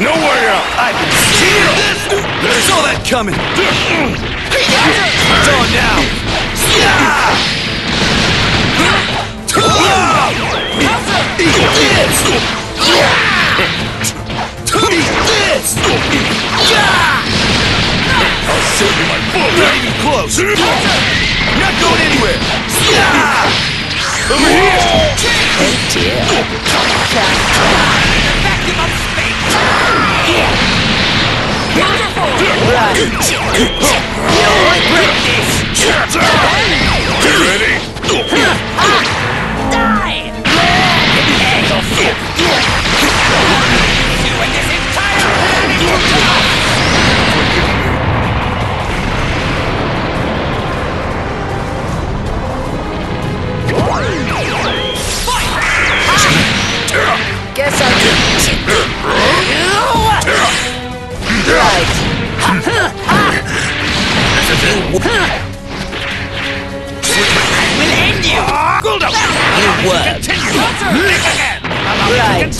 No way out! I've been seeing this! Saw that coming! On now! You Will end you Guldo! You work. Right.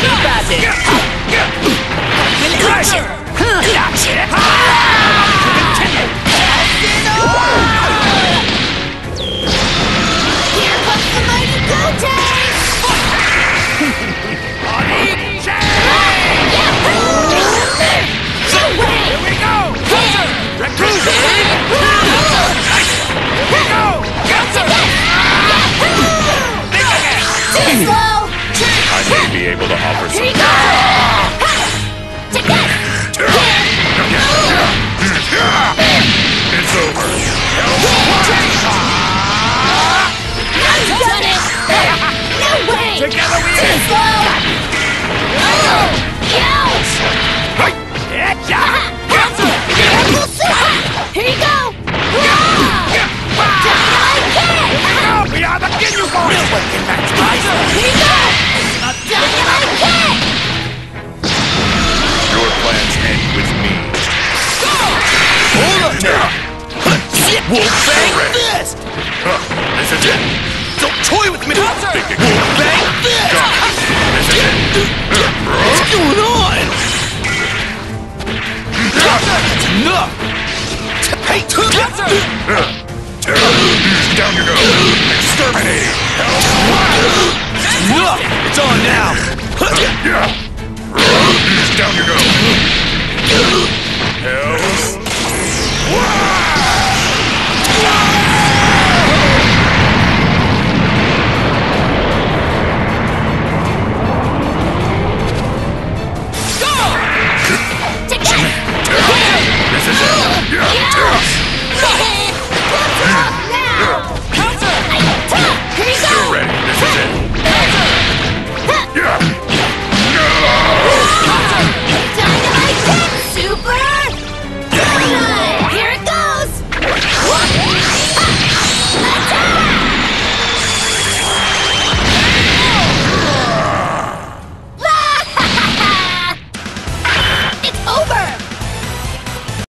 Keep at it. We'll bang this! Huh, this is it. Don't toy with me! Buzzer! We'll bang this! This is it. What's going on? That's! Hey, Buzzer! Down you go! Exterminate! It's on now! Down you go! Hell! Wow!